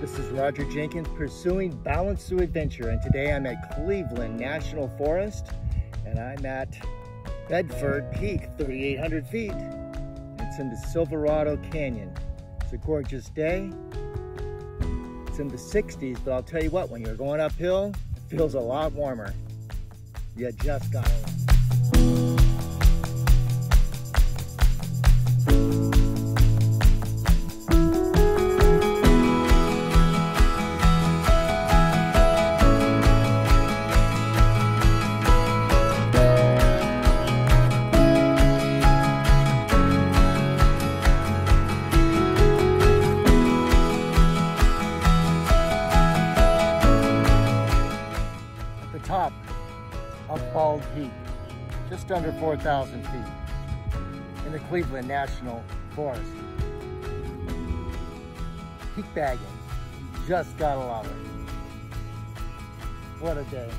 This is Roger Jenkins pursuing balance through adventure and today I'm at Cleveland National Forest and I'm at Bedford Peak, 3,800 feet. It's in the Silverado Canyon. It's a gorgeous day. It's in the 60s, but I'll tell you what, when you're going uphill, it feels a lot warmer. You just gotta top of Bald Peak, just under 4,000 feet in the Cleveland National Forest. Peak bagging, just gotta love it. What a day.